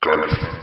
Claro.